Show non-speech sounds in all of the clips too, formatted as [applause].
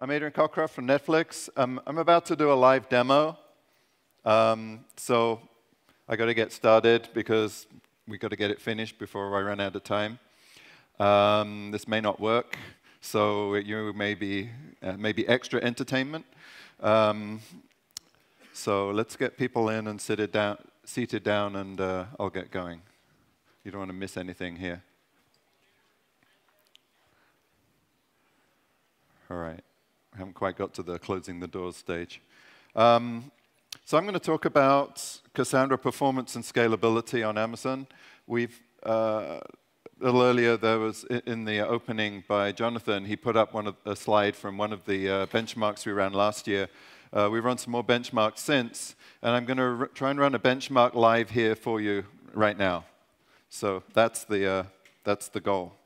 I'm Adrian Cockcroft from Netflix. Um, I'm about to do a live demo. Um, so I got to get started because we got to get it finished before I run out of time. Um, this may not work, so you may be uh, maybe extra entertainment. Um, so let's get people in and sit it down, seated down, and uh, I'll get going. You don't want to miss anything here. All right. We haven't quite got to the closing the doors stage. Um, so I'm going to talk about Cassandra performance and scalability on Amazon. We've uh, a little earlier there was in the opening by Jonathan. He put up one of, a slide from one of the uh, benchmarks we ran last year. Uh, we've run some more benchmarks since, and I'm going to try and run a benchmark live here for you right now. So that's the uh, that's the goal.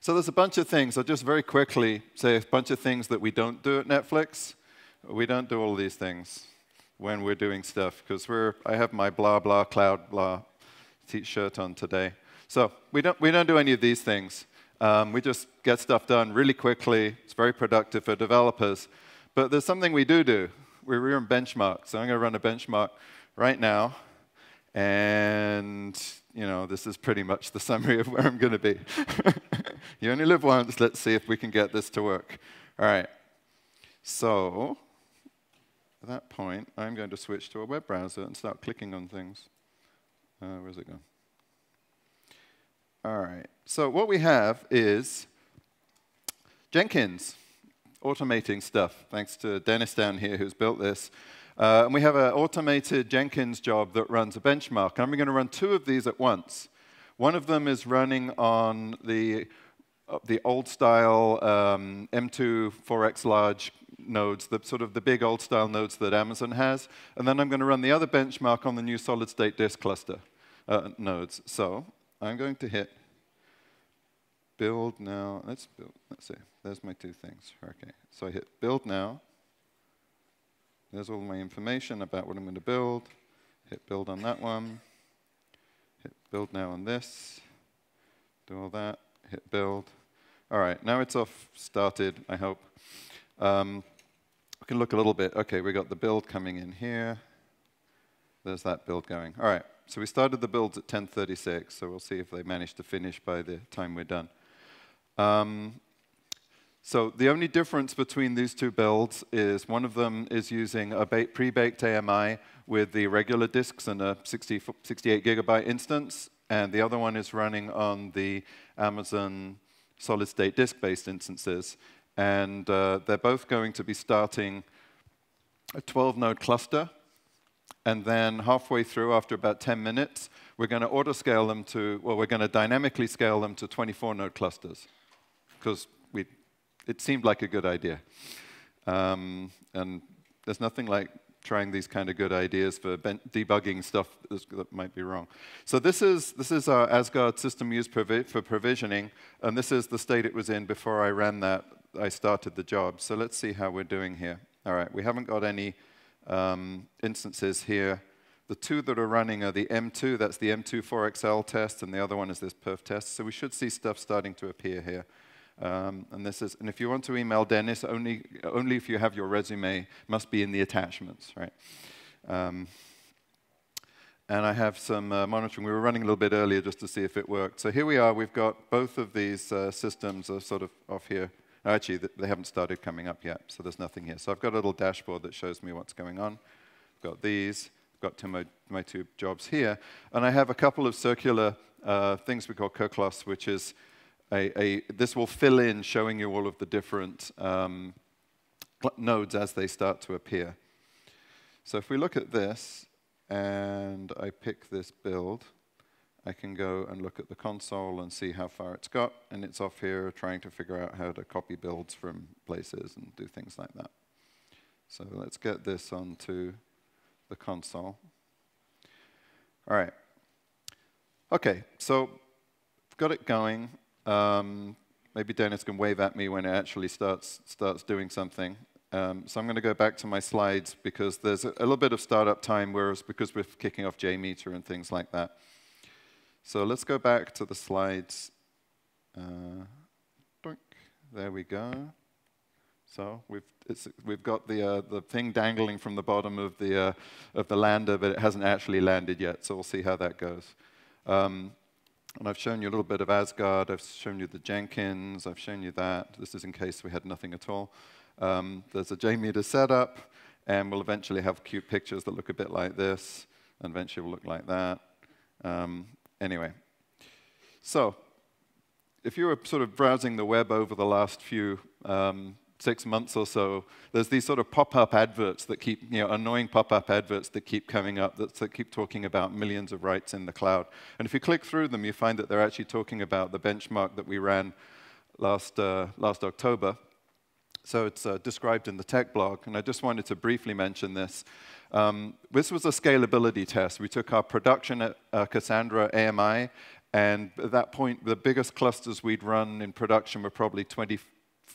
So there's a bunch of things. I'll just very quickly say a bunch of things that we don't do at Netflix. We don't do all these things when we're doing stuff because we're. I have my blah blah cloud blah t-shirt on today. So we don't we don't do any of these things. Um, we just get stuff done really quickly. It's very productive for developers. But there's something we do do. We're in benchmark. So I'm going to run a benchmark right now. And you know, this is pretty much the summary of where I'm going to be. [laughs] you only live once. Let's see if we can get this to work. All right. So at that point, I'm going to switch to a web browser and start clicking on things. Uh, where's it going? All right. So what we have is Jenkins automating stuff, thanks to Dennis down here who's built this. Uh, and we have an automated Jenkins job that runs a benchmark. And I'm going to run two of these at once. One of them is running on the, uh, the old style um, M2 4x large nodes, the sort of the big old style nodes that Amazon has. And then I'm going to run the other benchmark on the new solid state disk cluster uh, nodes. So I'm going to hit build now. Let's build. Let's see. There's my two things. Okay. So I hit build now. There's all my information about what I'm going to build. Hit build on that one. Hit build now on this. Do all that. Hit build. All right, now it's off started, I hope. Um, we can look a little bit. OK, we got the build coming in here. There's that build going. All right, so we started the builds at 1036, so we'll see if they manage to finish by the time we're done. Um, so the only difference between these two builds is one of them is using a pre-baked AMI with the regular disks and a 60, 68 gigabyte instance, and the other one is running on the Amazon solid-state disk-based instances. And uh, they're both going to be starting a 12-node cluster, and then halfway through, after about 10 minutes, we're going to auto-scale them to, well, we're going to dynamically scale them to 24-node clusters, because it seemed like a good idea. Um, and there's nothing like trying these kind of good ideas for debugging stuff that might be wrong. So this is, this is our Asgard system used provi for provisioning, and this is the state it was in before I ran that, I started the job. So let's see how we're doing here. All right, we haven't got any um, instances here. The two that are running are the M2, that's the M2 4XL test, and the other one is this perf test. So we should see stuff starting to appear here. Um, and this is, and if you want to email Dennis, only, only if you have your resume, must be in the attachments, right? Um, and I have some uh, monitoring. We were running a little bit earlier just to see if it worked. So here we are. We've got both of these uh, systems are sort of off here. Actually, they haven't started coming up yet, so there's nothing here. So I've got a little dashboard that shows me what's going on. I've got these. I've got two my, my two jobs here. And I have a couple of circular uh, things we call Kerkloss, which is a, a, this will fill in showing you all of the different um, nodes as they start to appear. So if we look at this, and I pick this build, I can go and look at the console and see how far it's got, and it's off here trying to figure out how to copy builds from places and do things like that. So let's get this onto the console. All right. Okay, so got it going. Um, maybe Dennis can wave at me when it actually starts, starts doing something. Um, so I'm going to go back to my slides because there's a, a, little bit of startup time, whereas because we're kicking off JMeter and things like that. So let's go back to the slides. Uh, there we go. So we've, we've got the, uh, the thing dangling from the bottom of the, uh, of the lander, but it hasn't actually landed yet, so we'll see how that goes. Um, and I've shown you a little bit of Asgard, I've shown you the Jenkins, I've shown you that. This is in case we had nothing at all. Um, there's a JMeter setup, and we'll eventually have cute pictures that look a bit like this, and eventually will look like that. Um, anyway, so if you were sort of browsing the web over the last few um, six months or so, there's these sort of pop-up adverts that keep, you know, annoying pop-up adverts that keep coming up that, that, keep talking about millions of writes in the cloud. And if you click through them, you find that they're actually talking about the benchmark that we ran last, uh, last October. So it's uh, described in the tech blog, and I just wanted to briefly mention this. Um, this was a scalability test. We took our production at uh, Cassandra AMI, and at that point, the biggest clusters we'd run in production were probably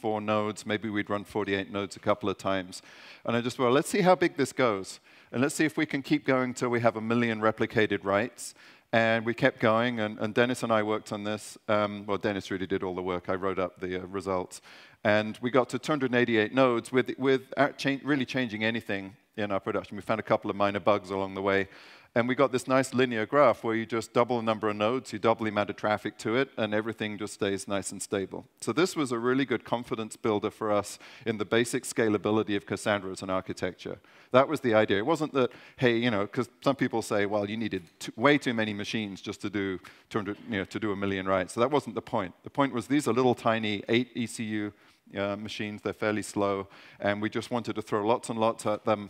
24 nodes. Maybe we'd run 48 nodes a couple of times. And I just, well, let's see how big this goes. And let's see if we can keep going till we have a million replicated writes. And we kept going, and, and Dennis and I worked on this. Um, well, Dennis really did all the work. I wrote up the uh, results. And we got to 288 nodes with, with cha really changing anything in our production. We found a couple of minor bugs along the way. And we got this nice linear graph where you just double the number of nodes, you double the amount of traffic to it, and everything just stays nice and stable. So this was a really good confidence builder for us in the basic scalability of Cassandra as an architecture. That was the idea. It wasn't that, hey, you know, because some people say, well, you needed way too many machines just to do 200, you know, to do a million writes. So that wasn't the point. The point was these are little tiny 8 ECU uh, machines. They're fairly slow, and we just wanted to throw lots and lots at them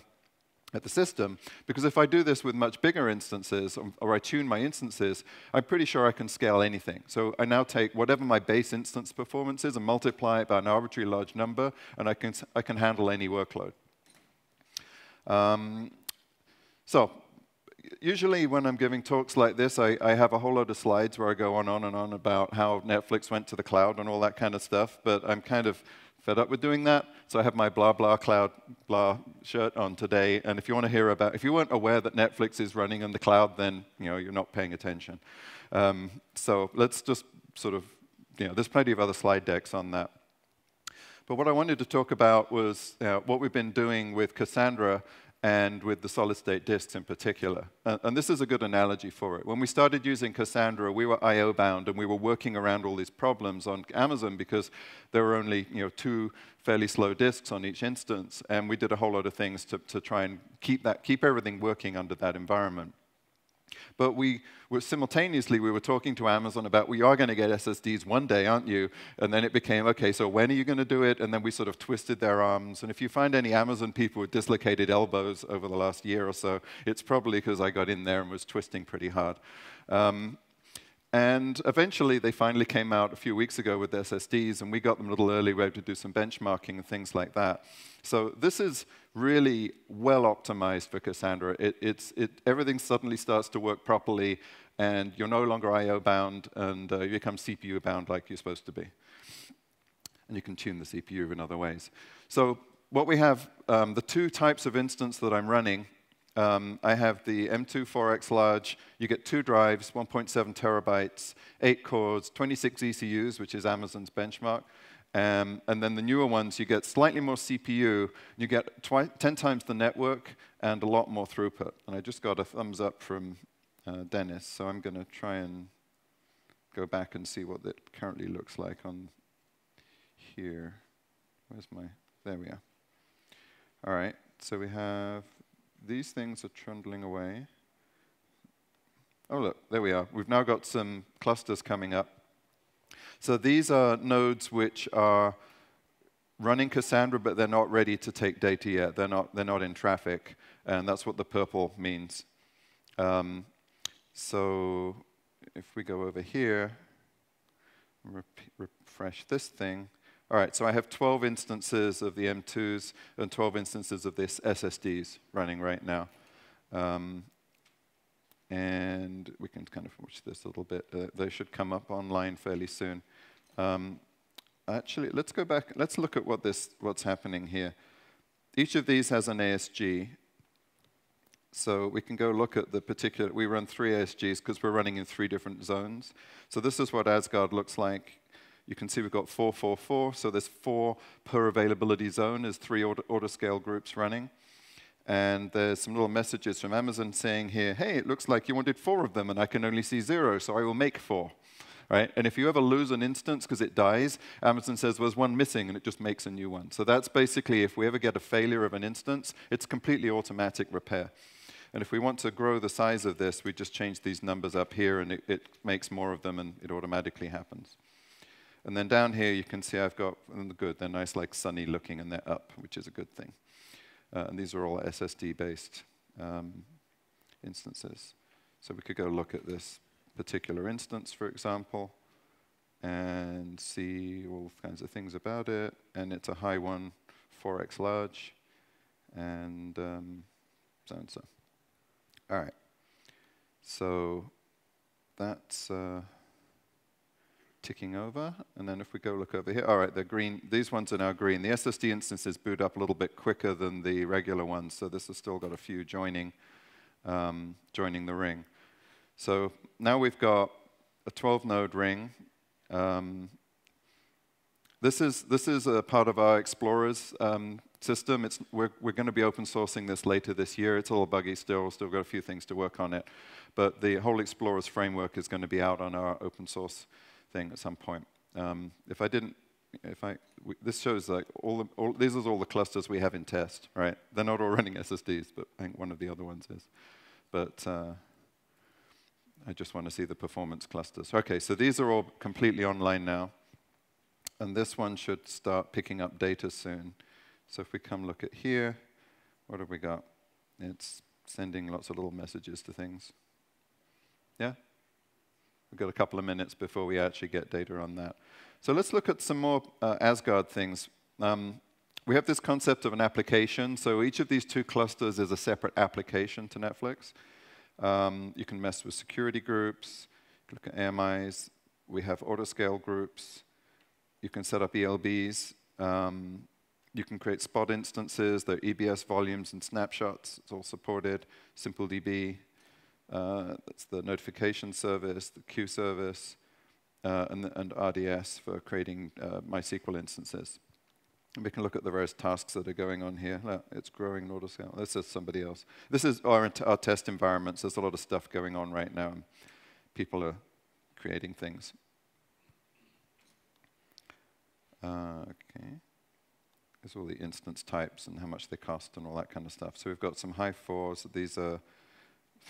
at the system. Because if I do this with much bigger instances, or, or, I tune my instances, I'm pretty sure I can scale anything. So I now take whatever my base instance performance is and multiply it by an arbitrary large number, and I can, I can handle any workload. Um, so usually when I'm giving talks like this, I, I, have a whole lot of slides where I go on, on and on about how Netflix went to the cloud and all that kind of stuff, but I'm kind of fed up with doing that. So I have my blah blah cloud blah shirt on today. And if you want to hear about, if you weren't aware that Netflix is running in the cloud, then you know you're not paying attention. Um, so let's just sort of, you know, there's plenty of other slide decks on that. But what I wanted to talk about was you know, what we've been doing with Cassandra and with the solid state disks in particular. Uh, and this is a good analogy for it. When we started using Cassandra, we were I.O. bound and we were working around all these problems on Amazon because there were only you know, two fairly slow disks on each instance. And we did a whole lot of things to, to try and keep, that, keep everything working under that environment. But we were simultaneously, we were talking to Amazon about, we are going to get SSDs one day, aren't you? And then it became, okay, so when are you going to do it? And then we sort of twisted their arms. And if you find any Amazon people with dislocated elbows over the last year or so, it's probably because I got in there and was twisting pretty hard. Um, and eventually, they finally came out a few weeks ago with SSDs, and we got them a little early. We were able to do some benchmarking and things like that. So this is really well optimized for Cassandra. It, it's, it, everything suddenly starts to work properly, and you're no longer I.O. bound, and uh, you become CPU bound like you're supposed to be. And you can tune the CPU in other ways. So what we have, um, the two types of instance that I'm running um, I have the M2 4X large. You get two drives, 1.7 terabytes, eight cores, 26 ECUs, which is Amazon's benchmark. Um, and then the newer ones, you get slightly more CPU, you get 10 times the network, and a lot more throughput. And I just got a thumbs up from uh, Dennis, so I'm going to try and go back and see what it currently looks like on here. Where's my, there we are. All right, so we have these things are trundling away. Oh, look, there we are. We've now got some clusters coming up. So these are nodes which are running Cassandra, but they're not ready to take data yet. They're not, they're not in traffic, and that's what the purple means. Um, so if we go over here, refresh this thing, all right, so I have 12 instances of the M2s and 12 instances of this SSDs running right now. Um, and we can kind of watch this a little bit. Uh, they should come up online fairly soon. Um, actually, let's go back. Let's look at what this, what's happening here. Each of these has an ASG. So we can go look at the particular, we run three ASGs because we're running in three different zones. So this is what Asgard looks like You can see we've got 444, so there's four per availability zone, there's three auto, scale groups running. And there's some little messages from Amazon saying here, hey, it looks like you wanted four of them, and I can only see zero, so I will make four. Right? And if you ever lose an instance because it dies, Amazon says well, there's one missing, and it just makes a new one. So that's basically if we ever get a failure of an instance, it's completely automatic repair. And if we want to grow the size of this, we just change these numbers up here, and it, it makes more of them, and it automatically happens. And then down here, you can see I've got, good, they're nice, like sunny looking, and they're up, which is a good thing. Uh, and these are all SSD-based um, instances. So we could go look at this particular instance, for example, and see all kinds of things about it. And it's a high one, 4x large, and um, so and so. All right. So that's... Uh, ticking over. And then if we go look over here, all right, they're green. These ones are now green. The SSD instances boot up a little bit quicker than the regular ones, so this has still got a few joining, um, joining the ring. So now we've got a 12-node ring. Um, this is this is a part of our Explorers um, system. It's, we're we're going to be open sourcing this later this year. It's a little buggy still. Still got a few things to work on it, but the whole Explorers framework is going to be out on our open source thing at some point. Um, if I didn't, if I, this shows like all, the, all, these are all the clusters we have in test, right? They're not all running SSDs, but I think one of the other ones is. But uh, I just want to see the performance clusters. Okay, so these are all completely online now. And this one should start picking up data soon. So if we come look at here, what have we got? It's sending lots of little messages to things. Yeah? We've got a couple of minutes before we actually get data on that. So let's look at some more uh, Asgard things. Um, we have this concept of an application. So each of these two clusters is a separate application to Netflix. Um, you can mess with security groups, look at AMIs. We have autoscale groups. You can set up ELBs. Um, you can create spot instances. There are EBS volumes and snapshots. It's all supported. SimpleDB. Uh, that's the notification service, the queue service, uh, and, and, RDS for creating uh, MySQL instances. And we can look at the various tasks that are going on here. It's growing in scale. This is somebody else. This is our, our test environments. There's a lot of stuff going on right now. People are creating things. Uh, okay. There's all the instance types and how much they cost and all that kind of stuff. So we've got some high fours. These are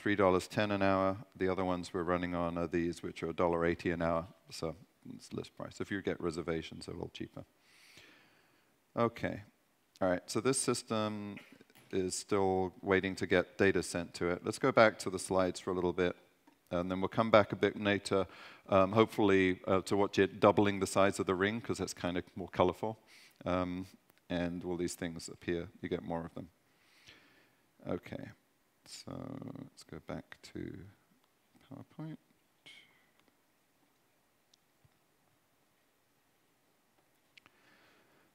$3.10 an hour. The other ones we're running on are these, which are $1.80 an hour. So it's list price. If you get reservations, they're a little cheaper. Okay. All right. So this system is still waiting to get data sent to it. Let's go back to the slides for a little bit, and then we'll come back a bit later, um, hopefully uh, to watch it doubling the size of the ring, because that's kind of more colorful. Um, and all these things appear, you get more of them. Okay. So let's go back to PowerPoint.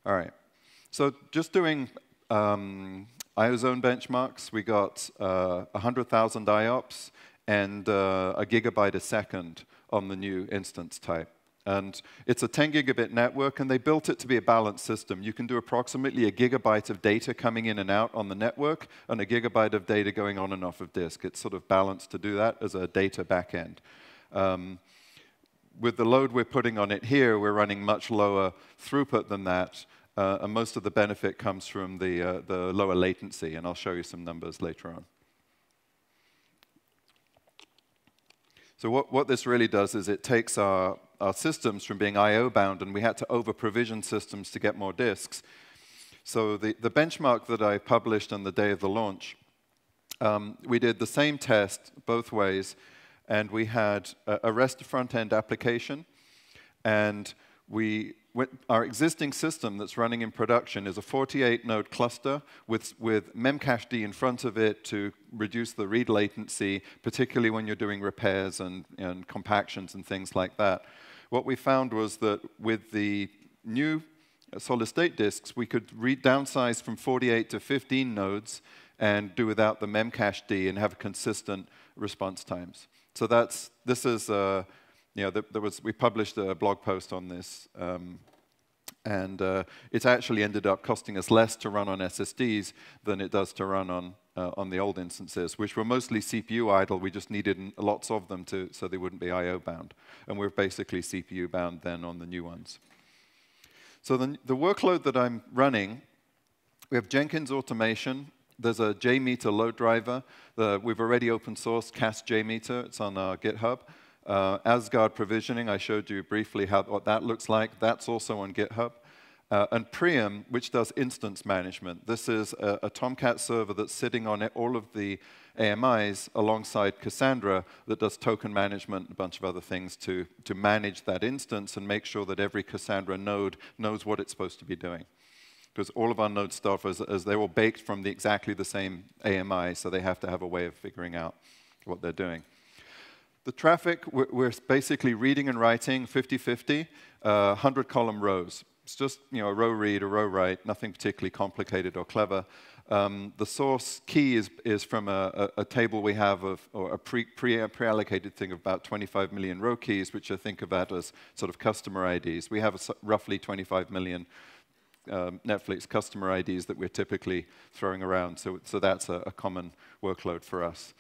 All right. So just doing um, IOZone benchmarks, we got uh, 100,000 IOPS and uh, a gigabyte a second on the new instance type. And it's a 10 gigabit network, and they built it to be a balanced system. You can do approximately a gigabyte of data coming in and out on the network, and a gigabyte of data going on and off of disk. It's sort of balanced to do that as a data backend. Um, with the load we're putting on it here, we're running much lower throughput than that, uh, and most of the benefit comes from the, uh, the lower latency, and I'll show you some numbers later on. So what, what this really does is it takes our, our systems from being I.O. bound, and we had to over-provision systems to get more disks. So the, the benchmark that I published on the day of the launch, um, we did the same test both ways, and we had a, a REST front-end application, and we our existing system that's running in production is a 48-node cluster with, with memcached in front of it to reduce the read latency, particularly when you're doing repairs and, and compactions and things like that. What we found was that with the new solid-state disks, we could downsize from 48 to 15 nodes and do without the memcached and have consistent response times. So that's, this is... Uh, you know, there, there, was, we published a blog post on this, um, and uh, it's actually ended up costing us less to run on SSDs than it does to run on, uh, on the old instances, which were mostly CPU idle. We just needed lots of them to, so they wouldn't be I.O. bound. And we're basically CPU bound then on the new ones. So the, the workload that I'm running, we have Jenkins automation. There's a JMeter load driver. The, we've already open sourced Cass JMeter. It's on our GitHub. Uh, Asgard provisioning, I showed you briefly how, what that looks like. That's also on GitHub. Uh, and Priam, which does instance management. This is a, a, Tomcat server that's sitting on all of the AMIs alongside Cassandra that does token management and a bunch of other things to, to manage that instance and make sure that every Cassandra node knows what it's supposed to be doing. Because all of our node stuff, is, as they're all baked from the, exactly the same AMI, so they have to have a way of figuring out what they're doing. The traffic, we're, basically reading and writing 50-50, 100-column uh, rows. It's just you know, a row read, a row write, nothing particularly complicated or clever. Um, the source key is, is from a, a, a, table we have of, or a pre, pre, pre-allocated thing of about 25 million row keys, which I think about as sort of customer IDs. We have roughly 25 million um, Netflix customer IDs that we're typically throwing around, so, so that's a, a common workload for us.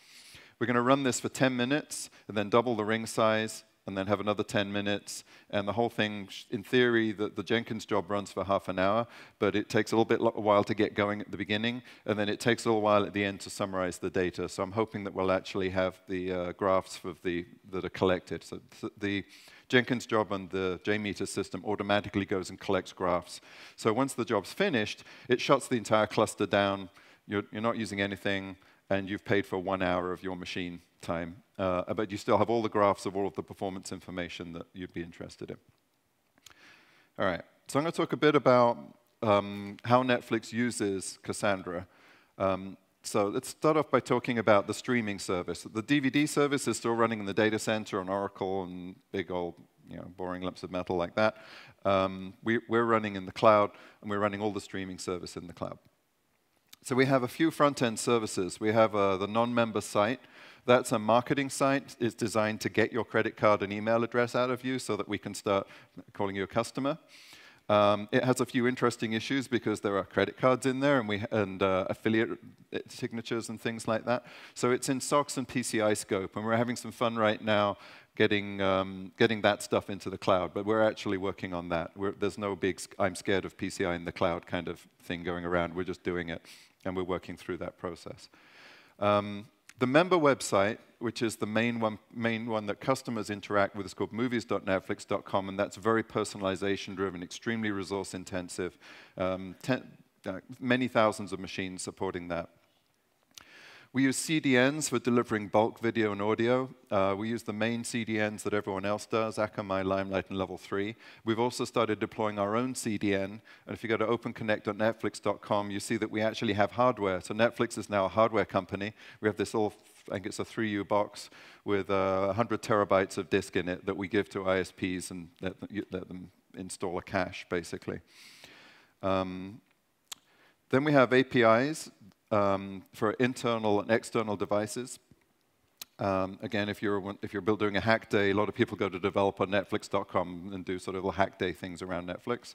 We're going to run this for 10 minutes and then double the ring size and then have another 10 minutes. And the whole thing, in theory, the, the Jenkins job runs for half an hour, but it takes a little bit a while to get going at the beginning, and then it takes a little while at the end to summarize the data. So I'm hoping that we'll actually have the uh, graphs of the, that are collected. So the Jenkins job and the JMeter system automatically goes and collects graphs. So once the job's finished, it shuts the entire cluster down. You're, you're not using anything and you've paid for one hour of your machine time, uh, but you still have all the graphs of all of the performance information that you'd be interested in. All right, so I'm going to talk a bit about um, how Netflix uses Cassandra. Um, so let's start off by talking about the streaming service. The DVD service is still running in the data center on Oracle and big old, you know, boring lumps of metal like that. Um, we, are running in the cloud, and we're running all the streaming service in the cloud. So we have a few front-end services. We have uh, the non-member site. That's a marketing site. It's designed to get your credit card and email address out of you so that we can start calling you a customer. Um, it has a few interesting issues because there are credit cards in there and, we, and uh, affiliate signatures and things like that. So it's in SOX and PCI scope, and we're having some fun right now getting, um, getting that stuff into the cloud, but we're actually working on that. We're, there's no big, I'm scared of PCI in the cloud kind of thing going around. We're just doing it and we're working through that process. Um, the member website, which is the main one, main one that customers interact with, is called movies.netflix.com, and that's very personalization driven, extremely resource intensive, um, uh, many thousands of machines supporting that. We use CDNs for delivering bulk video and audio. Uh, we use the main CDNs that everyone else does, Akamai, Limelight, and Level 3. We've also started deploying our own CDN. And if you go to openconnect.netflix.com, you see that we actually have hardware. So Netflix is now a hardware company. We have this all, I think it's a 3U box with uh, 100 terabytes of disk in it that we give to ISPs and let them, let them install a cache, basically. Um, then we have APIs um, for internal and external devices. Um, again, if you're, if you're doing a hack day, a lot of people go to developer.netflix.com and do sort of hack day things around Netflix.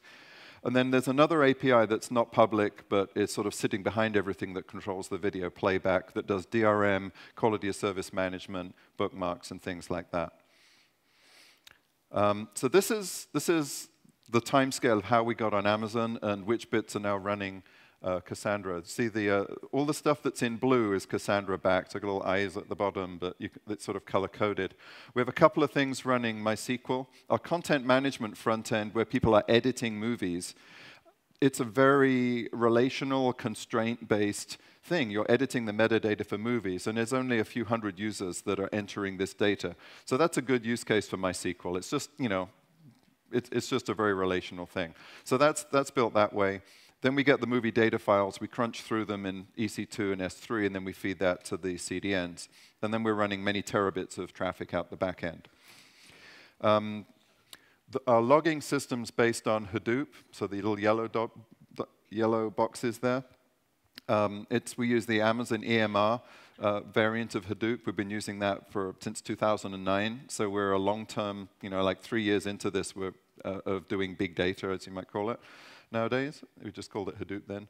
And then there's another API that's not public, but is sort of sitting behind everything that controls the video playback that does DRM, quality of service management, bookmarks, and things like that. Um, so this is, this is the timescale of how we got on Amazon and which bits are now running uh, Cassandra. See, the, uh, all the stuff that's in blue is Cassandra backed. I've got little eyes at the bottom, but you, it's sort of color-coded. We have a couple of things running MySQL. Our content management front end, where people are editing movies, it's a very relational, constraint-based thing. You're editing the metadata for movies, and there's only a few hundred users that are entering this data. So that's a good use case for MySQL. It's just, you know, it, it's just a very relational thing. So that's, that's built that way. Then we get the movie data files, we crunch through them in EC2 and S3, and then we feed that to the CDNs. And then we're running many terabits of traffic out the back end. Um, the, our logging system's based on Hadoop, so the little yellow, dot, yellow boxes there. Um, it's, we use the Amazon EMR uh, variant of Hadoop. We've been using that for since 2009. So we're a long-term, you know, like three years into this uh, of doing big data, as you might call it nowadays. We just called it Hadoop then.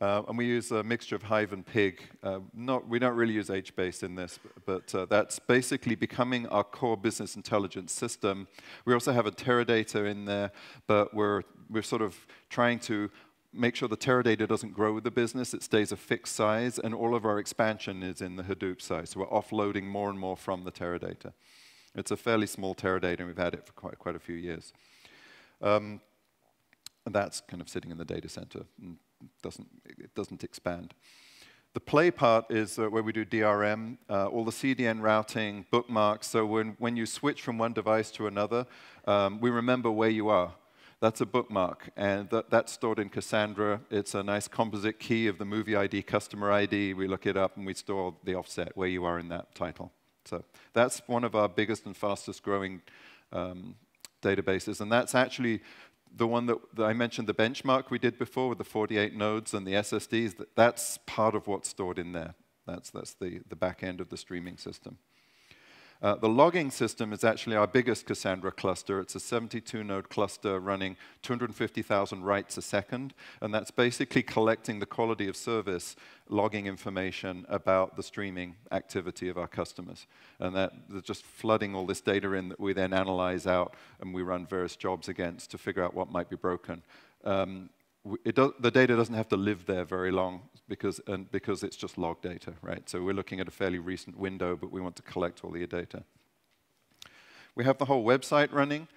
Uh, and we use a mixture of Hive and Pig. Uh, not, we don't really use HBase in this, but, uh, that's basically becoming our core business intelligence system. We also have a Teradata in there, but we're, we're sort of trying to make sure the Teradata doesn't grow with the business, it stays a fixed size, and all of our expansion is in the Hadoop size. So we're offloading more and more from the Teradata. It's a fairly small Teradata, and we've had it for quite, quite a few years. Um, and that's kind of sitting in the data center and doesn't, it doesn't expand. The play part is uh, where we do DRM, uh, all the CDN routing, bookmarks. So when, when you switch from one device to another, um, we remember where you are. That's a bookmark, and that, that's stored in Cassandra. It's a nice composite key of the movie ID, customer ID. We look it up, and we store the offset where you are in that title. So that's one of our biggest and fastest growing um, databases, and that's actually the one that, that, I mentioned, the benchmark we did before with the 48 nodes and the SSDs, that, that's part of what's stored in there. That's, that's the, the back end of the streaming system. Uh, the logging system is actually our biggest Cassandra cluster. It's a 72-node cluster running 250,000 writes a second, and that's basically collecting the quality of service, logging information about the streaming activity of our customers. And that they're just flooding all this data in that we then analyze out and we run various jobs against to figure out what might be broken. Um, do, the data doesn't have to live there very long because, and because it's just log data, right? So we're looking at a fairly recent window, but we want to collect all the data. We have the whole website running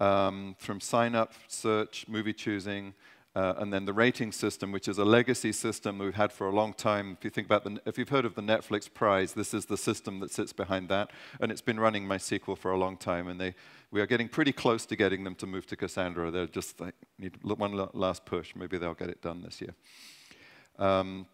um, from sign up, search, movie choosing, uh, and then the rating system, which is a legacy system we've had for a long time. If you think about the, if you've heard of the Netflix Prize, this is the system that sits behind that, and it's been running MySQL for a long time. And they, we are getting pretty close to getting them to move to Cassandra. They're just like, need one last push. Maybe they'll get it done this year. Um,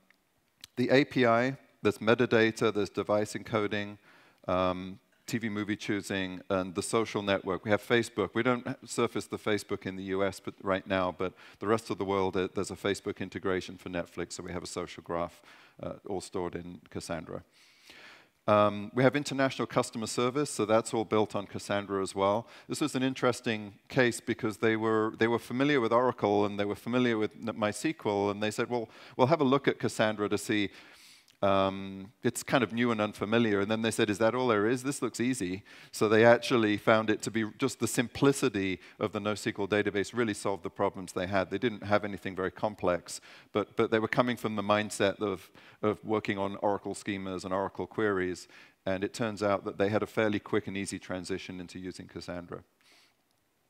the API, there's metadata, there's device encoding. Um, TV movie choosing, and the social network. We have Facebook. We don't surface the Facebook in the US but right now, but the rest of the world, uh, there's a Facebook integration for Netflix, so we have a social graph uh, all stored in Cassandra. Um, we have international customer service, so that's all built on Cassandra as well. This was an interesting case because they were, they were familiar with Oracle and they were familiar with MySQL, and they said, well, we'll have a look at Cassandra to see um, it's kind of new and unfamiliar. And then they said, Is that all there is? This looks easy. So they actually found it to be just the simplicity of the NoSQL database really solved the problems they had. They didn't have anything very complex, but, but they were coming from the mindset of, of working on Oracle schemas and Oracle queries. And it turns out that they had a fairly quick and easy transition into using Cassandra.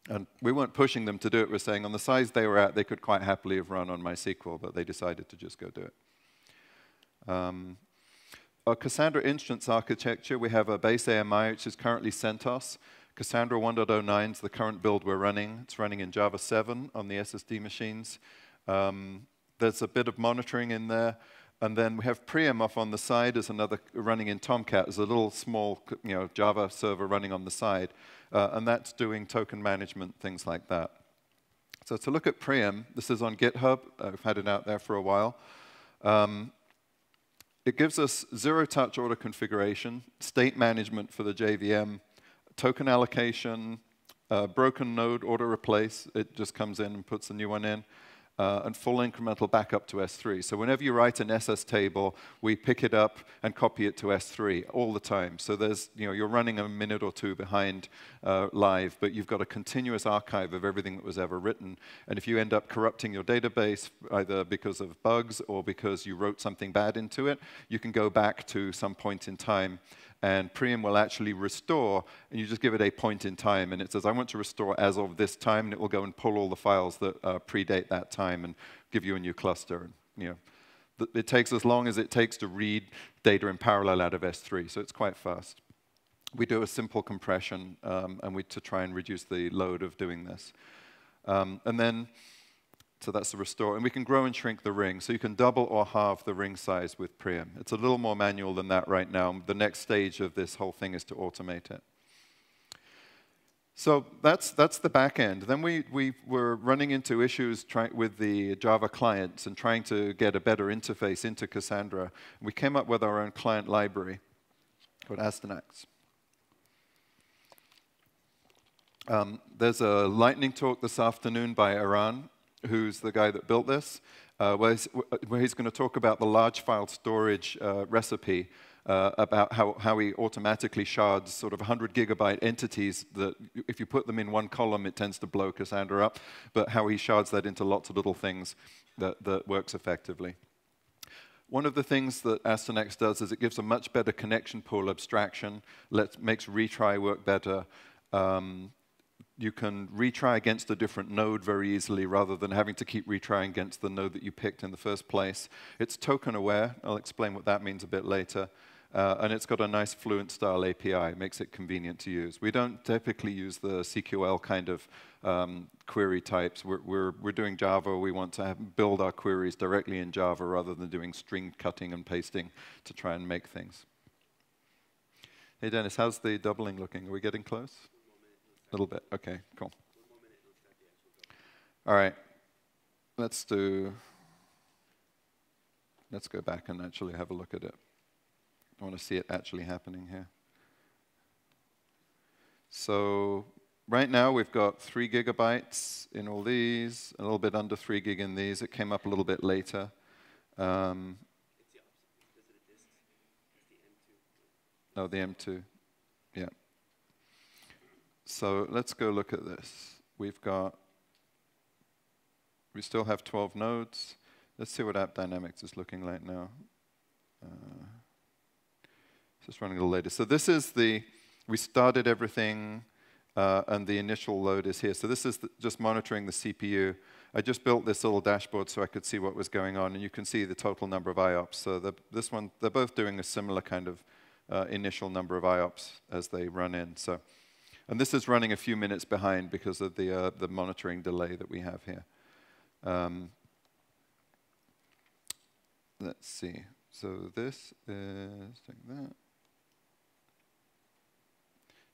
And we weren't pushing them to do it. We're saying on the size they were at, they could quite happily have run on MySQL, but they decided to just go do it. Um, our Cassandra instance architecture, we have a base AMI, which is currently CentOS. Cassandra 1.09 is the current build we're running. It's running in Java 7 on the SSD machines. Um, there's a bit of monitoring in there. And then we have Priam off on the side as another running in Tomcat as a little small you know, Java server running on the side. Uh, and that's doing token management, things like that. So to look at Priam, this is on GitHub. I've had it out there for a while. Um, it gives us zero-touch order configuration, state management for the JVM, token allocation, uh, broken node order replace. It just comes in and puts a new one in uh, and full incremental backup to S3. So whenever you write an SS table, we pick it up and copy it to S3 all the time. So there's, you know, you're running a minute or two behind uh, live, but you've got a continuous archive of everything that was ever written. And if you end up corrupting your database, either because of bugs or because you wrote something bad into it, you can go back to some point in time and Priam will actually restore, and you just give it a point in time, and it says, I want to restore as of this time, and it will go and pull all the files that uh, predate that time and give you a new cluster. And, you know, it takes as long as it takes to read data in parallel out of S3, so it's quite fast. We do a simple compression um, and we to try and reduce the load of doing this. Um, and then so that's the restore. And we can grow and shrink the ring. So you can double or halve the ring size with Priam. It's a little more manual than that right now. The next stage of this whole thing is to automate it. So that's, that's the back end. Then we, we were running into issues with the Java clients and trying to get a better interface into Cassandra. We came up with our own client library called Astyanax. Um, there's a lightning talk this afternoon by Eran, who's the guy that built this, uh, where he's, he's going to talk about the large file storage uh, recipe uh, about how, how he automatically shards sort of 100 gigabyte entities that if you put them in one column, it tends to blow Cassandra up, but how he shards that into lots of little things that, that works effectively. One of the things that Astyanax does is it gives a much better connection pool abstraction, lets, makes retry work better. Um, you can retry against a different node very easily rather than having to keep retrying against the node that you picked in the first place. It's token aware. I'll explain what that means a bit later. Uh, and it's got a nice Fluent style API, makes it convenient to use. We don't typically use the CQL kind of um, query types. We're, we're, we're, doing Java. We want to build our queries directly in Java rather than doing string cutting and pasting to try and make things. Hey, Dennis, how's the doubling looking? Are we getting close? A little bit. Okay, cool. All right. Let's do, let's go back and actually have a look at it. I want to see it actually happening here. So right now we've got three gigabytes in all these, a little bit under three gig in these. It came up a little bit later. Um, no, the M2. So let's go look at this. We've got, we still have 12 nodes. Let's see what App Dynamics is looking like now. Uh, just running a little later. So this is the, we started everything, uh, and the initial load is here. So this is the, just monitoring the CPU. I just built this little dashboard so I could see what was going on, and you can see the total number of IOPS. So the, this one, they're both doing a similar kind of uh, initial number of IOPS as they run in. So, and this is running a few minutes behind because of the, uh, the monitoring delay that we have here. Um, let's see. So this is like that.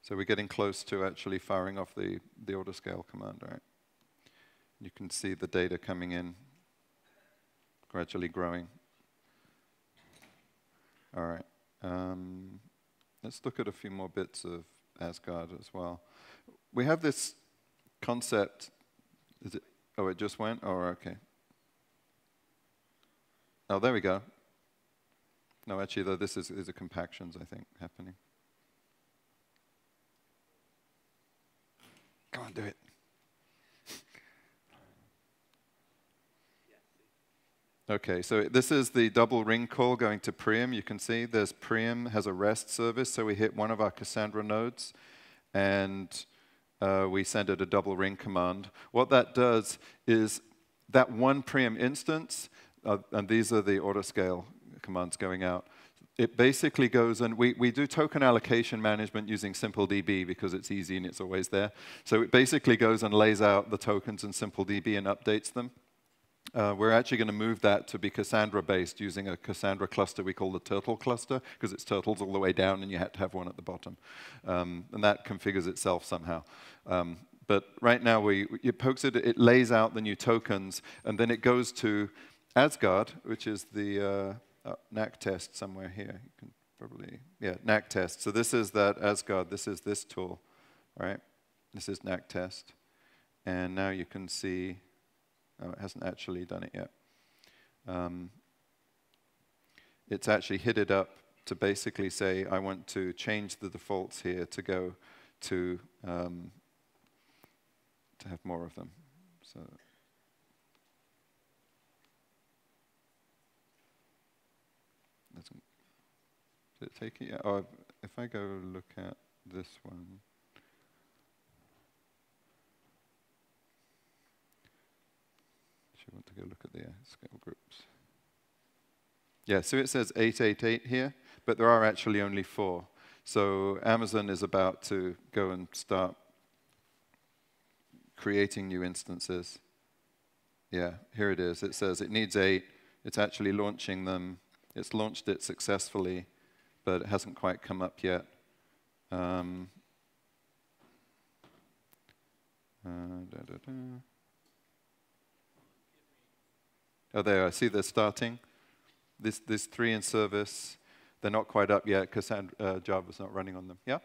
So we're getting close to actually firing off the, the auto scale command, right? You can see the data coming in, gradually growing. All right. Um, let's look at a few more bits of Asgard as well. We have this concept. Is it? Oh, it just went? Oh, okay. Oh, there we go. No, actually, though, this is, is a compactions, I think, happening. Come on, do it. Okay, so this is the double ring call going to Priam. You can see there's Priam has a REST service, so we hit one of our Cassandra nodes, and uh, we send it a double ring command. What that does is that one Priam instance, uh, and these are the autoscale commands going out, it basically goes and we, we do token allocation management using SimpleDB because it's easy and it's always there. So it basically goes and lays out the tokens in SimpleDB and updates them. Uh, we're actually going to move that to be Cassandra-based using a Cassandra cluster we call the turtle cluster because it's turtles all the way down and you had to have one at the bottom. Um, and that configures itself somehow. Um, but right now, we, it pokes it, it lays out the new tokens, and then it goes to Asgard, which is the, uh, uh, knack test somewhere here. You can probably, yeah, knack test. So this is that Asgard, this is this tool, right? This is knack test. And now you can see, oh, it hasn't actually done it yet. Um, it's actually hit it up to basically say, I want to change the defaults here to go to, um, to have more of them. So did it take it? Oh, if I go look at this one. Want to go look at the uh, scale groups. Yeah, so it says 888 here, but there are actually only four. So Amazon is about to go and start creating new instances. Yeah, here it is. It says it needs eight. It's actually launching them it's launched it successfully, but it hasn't quite come up yet. Um, Uh, da, da, da. Oh, there, I see they're starting. This, this three in service. They're not quite up yet because uh, Java's not running on them. Yeah?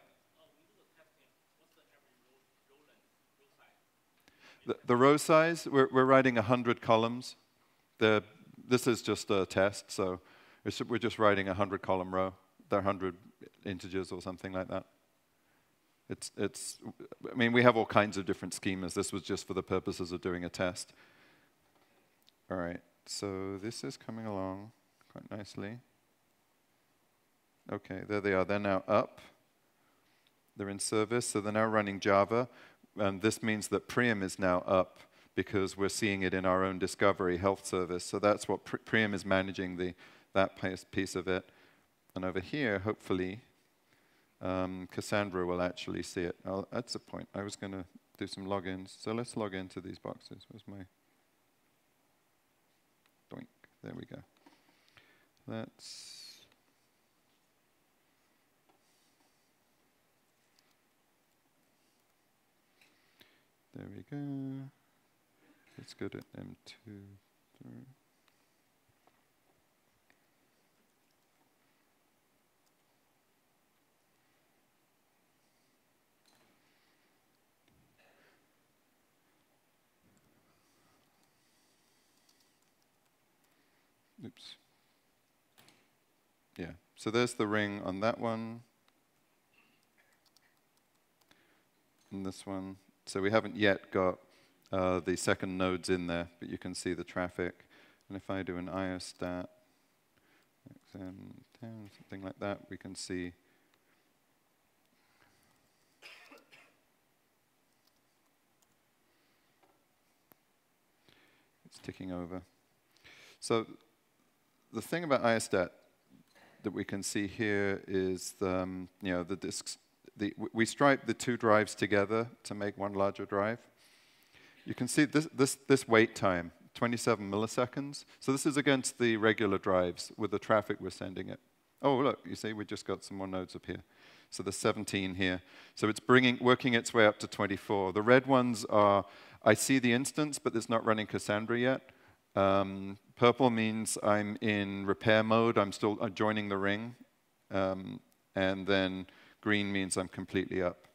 The, the row size, we're, we're writing 100 columns. The, this is just a test, so we're just writing a 100 column row. They're 100 integers or something like that. It's, it's, I mean, we have all kinds of different schemas. This was just for the purposes of doing a test. All right, so this is coming along quite nicely. Okay, there they are. They're now up. They're in service, so they're now running Java. And this means that Priam is now up because we're seeing it in our own discovery health service. So that's what Priam is managing, the, that piece of it. And over here, hopefully, um, Cassandra will actually see it. I'll, that's the point. I was going to do some logins. So let's log into these boxes. Where's my... There we go. Let's... There we go. Let's go to M2. Oops. Yeah, so there's the ring on that one. And this one. So we haven't yet got uh, the second nodes in there, but you can see the traffic. And if I do an IOStat, something like that, we can see it's ticking over. So the thing about IOStat that we can see here is the, um, you know, the disks. The, we stripe the two drives together to make one larger drive. You can see this, this, this wait time, 27 milliseconds. So this is against the regular drives with the traffic we're sending it. Oh, look, you see, we just got some more nodes up here. So there's 17 here. So it's bringing, working its way up to 24. The red ones are, I see the instance, but it's not running Cassandra yet. Um, purple means I'm in repair mode. I'm still uh, joining the ring. Um, and then green means I'm completely up.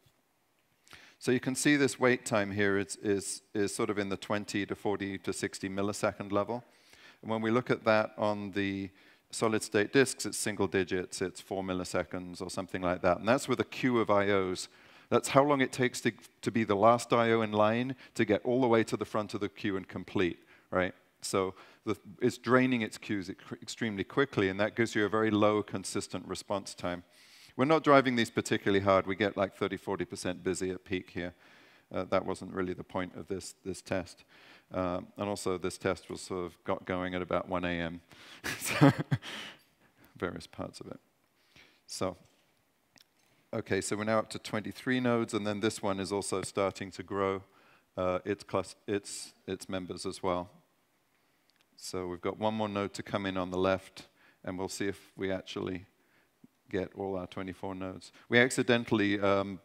So you can see this wait time here is, is, is sort of in the 20 to 40 to 60 millisecond level. And when we look at that on the solid state disks, it's single digits, it's four milliseconds or something like that. And that's with a queue of IOs. That's how long it takes to, to be the last IO in line to get all the way to the front of the queue and complete, right? So the, it's draining its queues extremely quickly, and that gives you a very low, consistent response time. We're not driving these particularly hard. We get like 30, 40% busy at peak here. Uh, that wasn't really the point of this, this test. Um, and also, this test was sort of got going at about 1 a.m. [laughs] various parts of it. So, okay, so we're now up to 23 nodes, and then this one is also starting to grow uh, its, its, its members as well. So we've got one more node to come in on the left, and we'll see if we actually get all our 24 nodes. We accidentally, um,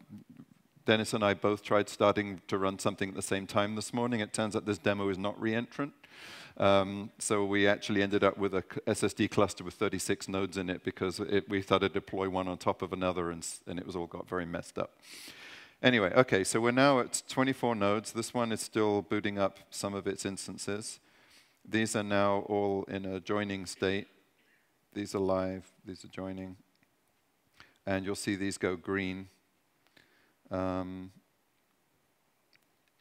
Dennis and I both tried starting to run something at the same time this morning. It turns out this demo is not reentrant. Um, so we actually ended up with a SSD cluster with 36 nodes in it because it, we thought to deploy one on top of another, and, and it was all got very messed up. Anyway, okay, so we're now at 24 nodes. This one is still booting up some of its instances. These are now all in a joining state. These are live, these are joining. And you'll see these go green. Um,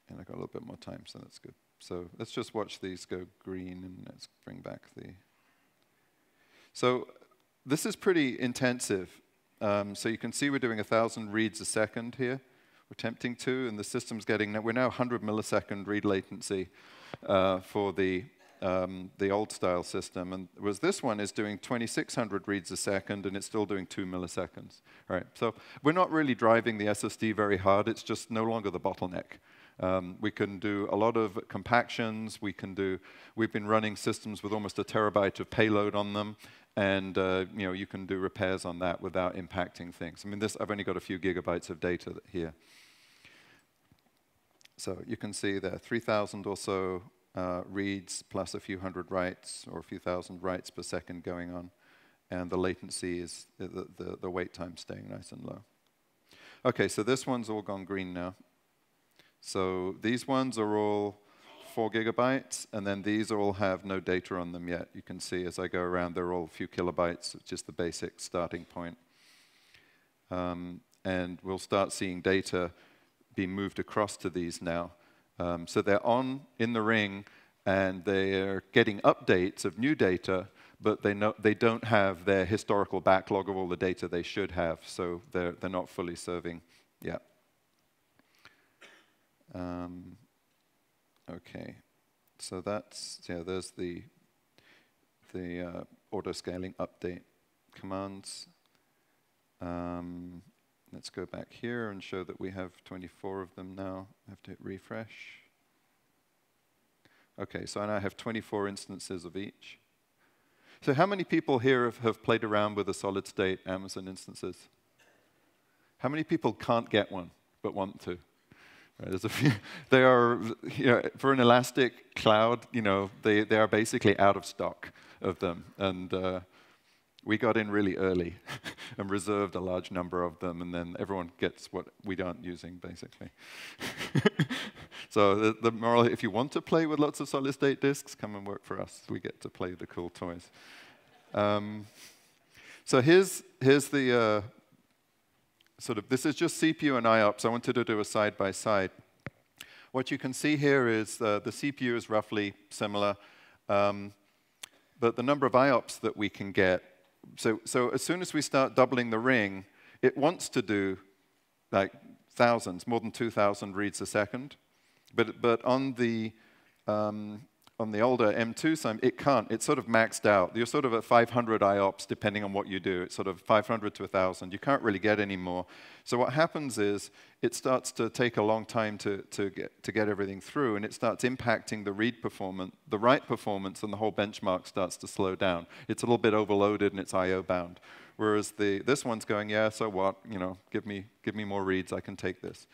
and I got a little bit more time, so that's good. So let's just watch these go green, and let's bring back the. So this is pretty intensive. Um, so you can see we're doing 1,000 reads a second here. We're attempting to, and the system's getting, we're now 100 millisecond read latency uh, for the um, the old style system, and was this one is doing 2600 reads a second, and it's still doing two milliseconds. All right, so we're not really driving the SSD very hard. It's just no longer the bottleneck. Um, we can do a lot of compactions. We can do. We've been running systems with almost a terabyte of payload on them, and uh, you know you can do repairs on that without impacting things. I mean, this I've only got a few gigabytes of data here. So you can see there are 3,000 or so uh, reads plus a few hundred writes or a few thousand writes per second going on. And the latency is, the, the, the wait time staying nice and low. Okay, so this one's all gone green now. So these ones are all four gigabytes, and then these all have no data on them yet. You can see as I go around, they're all a few kilobytes, just the basic starting point. Um, and we'll start seeing data be moved across to these now. Um, so they're on in the ring, and they're getting updates of new data, but they, they don't have their historical backlog of all the data they should have, so they're, they're not fully serving yet. Um, okay, so that's, yeah, there's the, the uh, auto-scaling update commands. Um, let's go back here and show that we have 24 of them now. I have to hit refresh. Okay, so I now have 24 instances of each. So how many people here have, have played around with the solid state Amazon instances? How many people can't get one but want to? Right, there's a few. [laughs] They are, you know, for an elastic cloud, you know, they, they are basically out of stock of them. And uh, we got in really early [laughs] and reserved a large number of them, and then everyone gets what we aren't using, basically. [laughs] so the, the, moral, if you want to play with lots of solid-state disks, come and work for us. We get to play the cool toys. Um, so here's, here's the uh, sort of, this is just CPU and IOPS. I wanted to do a side-by-side. -side. What you can see here is uh, the CPU is roughly similar, um, but the number of IOPS that we can get so, so as soon as we start doubling the ring, it wants to do like thousands, more than 2,000 reads a second. But, but on the um, on the older M2 SIME, it can't. It's sort of maxed out. You're sort of at 500 IOPS depending on what you do. It's sort of 500 to 1,000. You can't really get any more. So what happens is it starts to take a long time to, to, get, to get everything through, and it starts impacting the read performance, the write performance, and the whole benchmark starts to slow down. It's a little bit overloaded and it's I.O. bound. Whereas the, this one's going, yeah, so what? You know, give me, give me more reads. I can take this.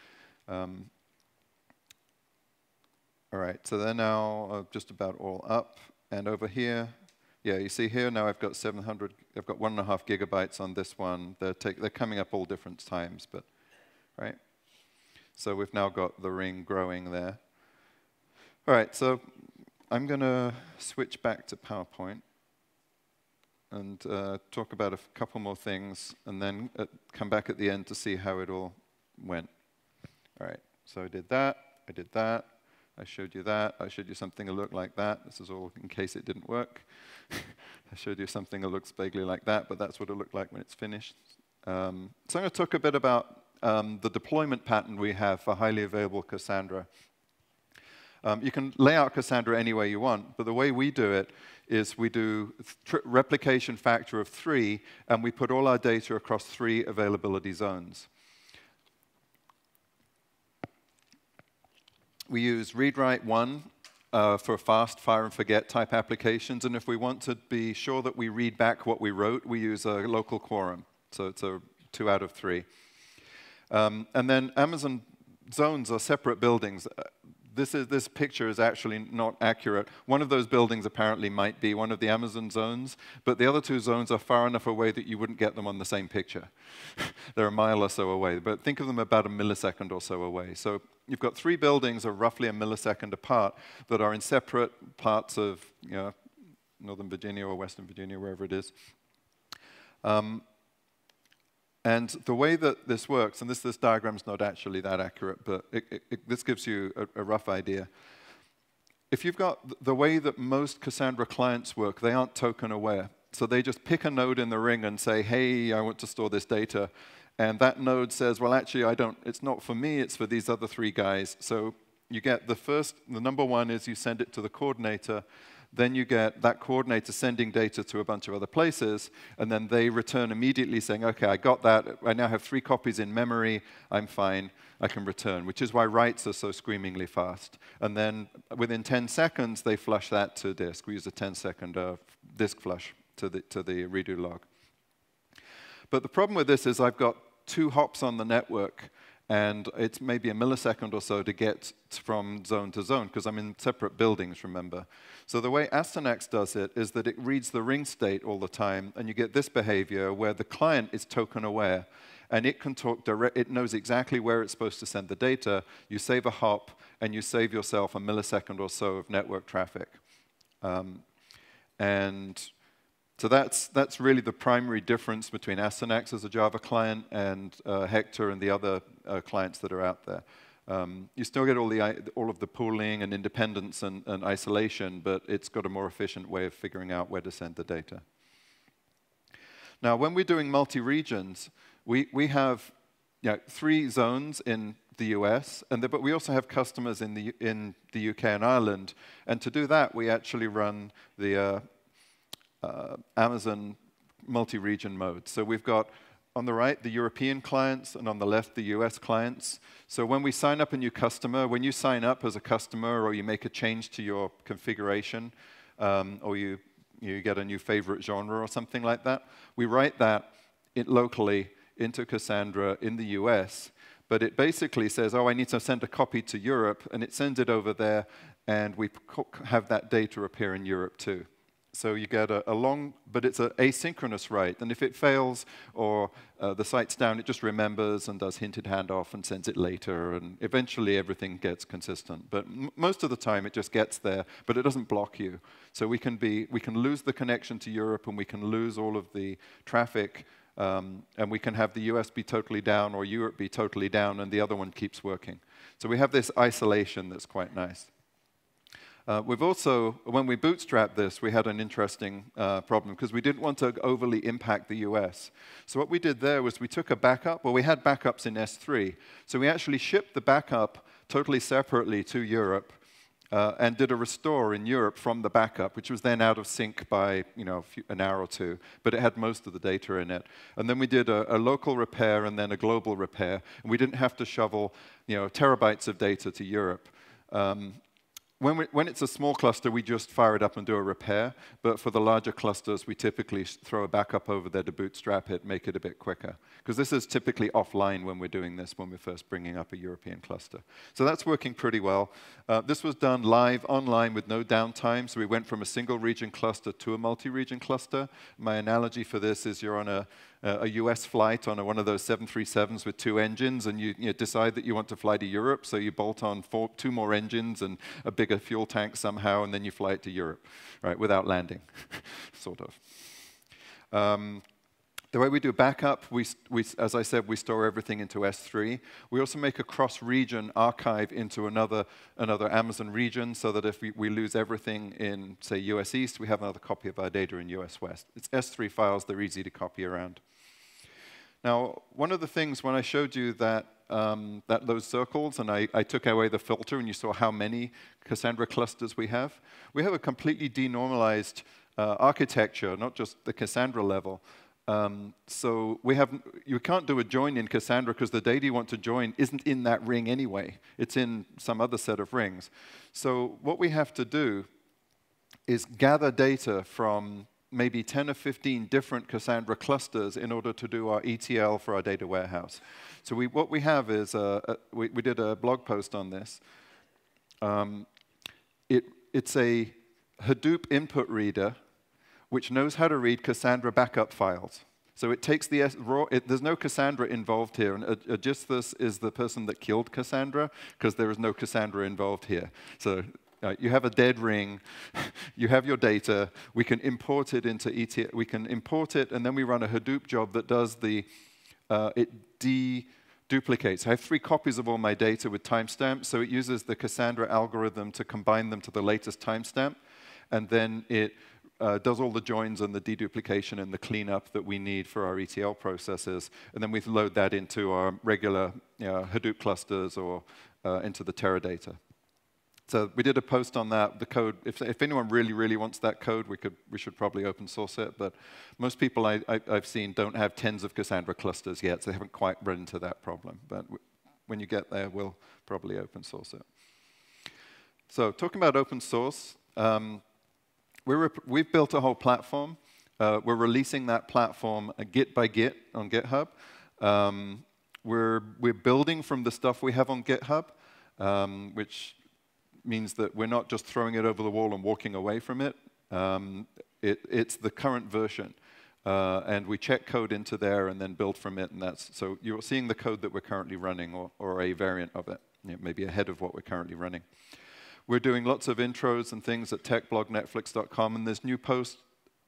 Um, all right, so they're now uh, just about all up. And over here, yeah, you see here now I've got 700, I've got one and a half gigabytes on this one. They're, take, they're coming up all different times, but, right? So we've now got the ring growing there. All right, so I'm going to switch back to PowerPoint and uh, talk about a couple more things and then uh, come back at the end to see how it all went. All right, so I did that, I did that, I showed you that. I showed you something that looked like that. This is all in case it didn't work. [laughs] I showed you something that looks vaguely like that, but that's what it looked like when it's finished. Um, so I'm going to talk a bit about um, the deployment pattern we have for highly available Cassandra. Um, you can lay out Cassandra any way you want, but the way we do it is we do replication factor of three, and we put all our data across three availability zones. We use read-write-1 uh, for fast fire and forget type applications. And if we want to be sure that we read back what we wrote, we use a local quorum. So it's a two out of three. Um, and then Amazon zones are separate buildings. Uh, this, is, this picture is actually not accurate. One of those buildings apparently might be one of the Amazon zones, but the other two zones are far enough away that you wouldn't get them on the same picture. [laughs] They're a mile or so away, but think of them about a millisecond or so away. So you've got three buildings are roughly a millisecond apart that are in separate parts of you know, Northern Virginia or Western Virginia, wherever it is. Um, and the way that this works, and this, this diagram's not actually that accurate, but it, it, it, this gives you a, a, rough idea. If you've got the way that most Cassandra clients work, they aren't token aware. So they just pick a node in the ring and say, hey, I want to store this data. And that node says, well, actually, I don't, it's not for me, it's for these other three guys. So you get the first, the number one is you send it to the coordinator, then you get that coordinator sending data to a bunch of other places, and then they return immediately saying, okay, I got that. I now have three copies in memory. I'm fine. I can return, which is why writes are so screamingly fast. And then within 10 seconds, they flush that to disk. We use a 10-second uh, disk flush to the, to the redo log. But the problem with this is I've got two hops on the network, and it's maybe a millisecond or so to get from zone to zone, because I'm in separate buildings, remember. So the way Astyanax does it is that it reads the ring state all the time, and you get this behavior where the client is token aware, and it can talk direct, it knows exactly where it's supposed to send the data. You save a hop, and you save yourself a millisecond or so of network traffic. Um, and so that's, that's really the primary difference between Astyanax as a Java client and uh, Hector and the other uh, clients that are out there. Um, you still get all, the, all of the pooling and independence and, and, isolation, but it's got a more efficient way of figuring out where to send the data. Now, when we're doing multi-regions, we, we have you know, three zones in the US, and the, but we also have customers in the, in the UK and Ireland. And to do that, we actually run the uh, uh, Amazon multi-region mode. So we've got on the right the European clients and on the left the US clients. So when we sign up a new customer, when you sign up as a customer or you make a change to your configuration um, or you, you get a new favorite genre or something like that, we write that it locally into Cassandra in the US but it basically says, oh, I need to send a copy to Europe, and it sends it over there, and we have that data appear in Europe too. So you get a, a, long, but it's an asynchronous write. And if it fails or uh, the site's down, it just remembers and does hinted handoff and sends it later. And eventually everything gets consistent. But most of the time it just gets there, but it doesn't block you. So we can, be, we can lose the connection to Europe and we can lose all of the traffic. Um, and we can have the US be totally down or Europe be totally down and the other one keeps working. So we have this isolation that's quite nice. Uh, we've also, when we bootstrapped this, we had an interesting uh, problem because we didn't want to overly impact the US. So what we did there was we took a backup, well, we had backups in S3. So we actually shipped the backup totally separately to Europe uh, and did a restore in Europe from the backup, which was then out of sync by you know, an hour or two, but it had most of the data in it. And then we did a, a local repair and then a global repair, and we didn't have to shovel you know, terabytes of data to Europe. Um, when, we, when, it's a small cluster, we just fire it up and do a repair. But for the larger clusters, we typically throw a backup over there to bootstrap it, make it a bit quicker. Because this is typically offline when we're doing this, when we're first bringing up a European cluster. So that's working pretty well. Uh, this was done live online with no downtime. So we went from a single region cluster to a multi-region cluster. My analogy for this is you're on a, a US flight on a, one of those 737s with two engines, and you, you, decide that you want to fly to Europe, so you bolt on four, two more engines and a bigger fuel tank somehow, and then you fly it to Europe, right, without landing, [laughs] sort of. Um, the way we do backup, we, we, as I said, we store everything into S3. We also make a cross-region archive into another, another Amazon region so that if we, we, lose everything in, say, US East, we have another copy of our data in US West. It's S3 files. They're easy to copy around. Now, one of the things when I showed you that, um, that those circles, and I, I, took away the filter, and you saw how many Cassandra clusters we have, we have a completely denormalized uh, architecture, not just the Cassandra level. Um, so we have, you can't do a join in Cassandra because the data you want to join isn't in that ring anyway. It's in some other set of rings. So what we have to do is gather data from maybe 10 or 15 different Cassandra clusters in order to do our ETL for our data warehouse. So we, what we have is, a, a, we, we, did a blog post on this. Um, it, it's a Hadoop input reader which knows how to read Cassandra backup files. So it takes the raw, it, there's no Cassandra involved here, and Aegisthus is the person that killed Cassandra, because there is no Cassandra involved here. So uh, you have a dead ring, [laughs] you have your data, we can import it into ETL, we can import it, and then we run a Hadoop job that does the, uh, it deduplicates. I have three copies of all my data with timestamps, so it uses the Cassandra algorithm to combine them to the latest timestamp, and then it uh, does all the joins and the deduplication and the cleanup that we need for our ETL processes, and then we load that into our regular you know, Hadoop clusters or uh, into the Teradata. So we did a post on that. The code, if, if anyone really, really wants that code, we, could, we should probably open source it. But most people I, I, have seen don't have tens of Cassandra clusters yet, so they haven't quite run into that problem. But when you get there, we'll probably open source it. So talking about open source, um, we have built a whole platform. Uh, we're releasing that platform uh, Git by Git on GitHub. Um, we're, we're building from the stuff we have on GitHub, um, which means that we're not just throwing it over the wall and walking away from it. Um, it it's the current version. Uh, and we check code into there and then build from it. And that's so you're seeing the code that we're currently running or, or a variant of it, you know, maybe ahead of what we're currently running. We're doing lots of intros and things at techblognetflix.com, and there's new post,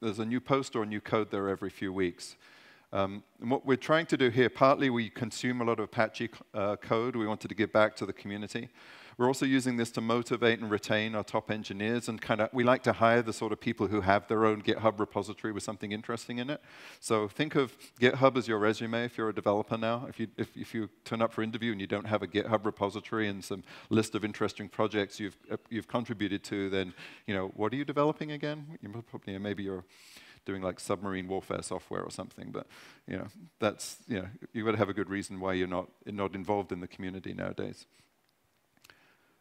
there's a new post or a new code there every few weeks. Um, and what we're trying to do here, partly we consume a lot of Apache uh, code. We wanted to give back to the community. We're also using this to motivate and retain our top engineers, and kind of we like to hire the sort of people who have their own GitHub repository with something interesting in it. So think of GitHub as your resume if you're a developer now. If you if, if you turn up for interview and you don't have a GitHub repository and some list of interesting projects you've uh, you've contributed to, then you know what are you developing again? You probably maybe you're doing like submarine warfare software or something. But you know, that's you know, you've got to have a good reason why you're not not involved in the community nowadays.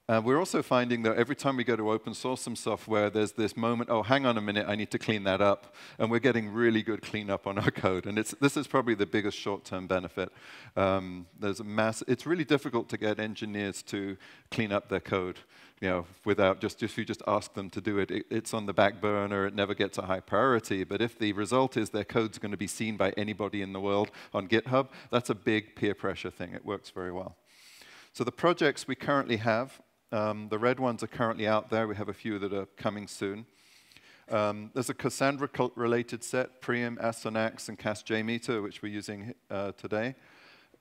Uh, we're also finding that every time we go to open source some software, there's this moment, oh, hang on a minute, I need to clean that up. And we're getting really good cleanup on our [laughs] code. And this is probably the biggest short-term benefit. Um, there's a mass, it's really difficult to get engineers to clean up their code you know, without just if you just ask them to do it, it, it's on the back burner, it never gets a high priority. But if the result is their code's going to be seen by anybody in the world on GitHub, that's a big peer pressure thing. It works very well. So the projects we currently have um, the red ones are currently out there. We have a few that are coming soon. Um, there's a Cassandra-related set, Priam, Astyanax, and CassJMeter, which we're using uh, today.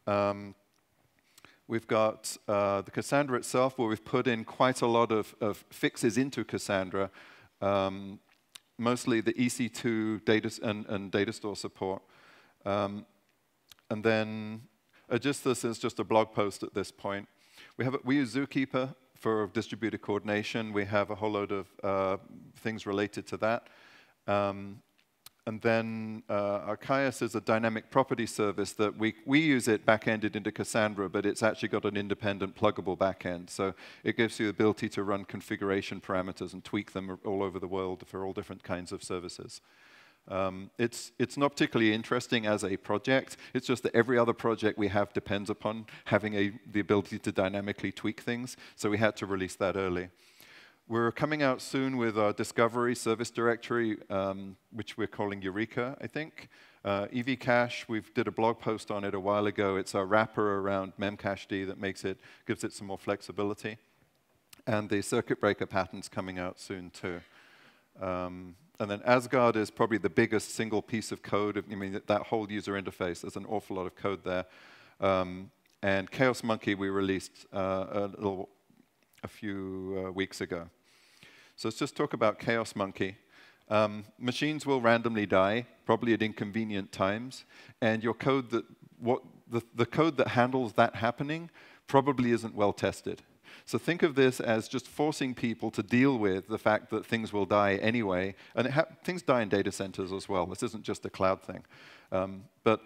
Um, we've got uh, the Cassandra itself, where we've put in quite a lot of, of fixes into Cassandra, um, mostly the EC2 data and, and data store support. Um, and then uh, just this is just a blog post at this point. We, have, we use Zookeeper for distributed coordination. We have a whole load of uh, things related to that. Um, and then uh, Archaius is a dynamic property service that we, we use it back-ended into Cassandra, but it's actually got an independent pluggable backend. So it gives you the ability to run configuration parameters and tweak them all over the world for all different kinds of services. Um, it's, it's not particularly interesting as a project. It's just that every other project we have depends upon having a, the ability to dynamically tweak things, so we had to release that early. We're coming out soon with our discovery service directory, um, which we're calling Eureka, I think. Uh, EVCache, we did a blog post on it a while ago. It's a wrapper around memcached that makes it, gives it some more flexibility. And the circuit breaker pattern's coming out soon too. Um, and then Asgard is probably the biggest single piece of code. I mean, that whole user interface, there's an awful lot of code there. Um, and Chaos Monkey we released uh, a, little, a few uh, weeks ago. So let's just talk about Chaos Monkey. Um, machines will randomly die, probably at inconvenient times, and your code that, what, the, the code that handles that happening probably isn't well tested. So think of this as just forcing people to deal with the fact that things will die anyway. And things die in data centers as well. This isn't just a cloud thing. Um, but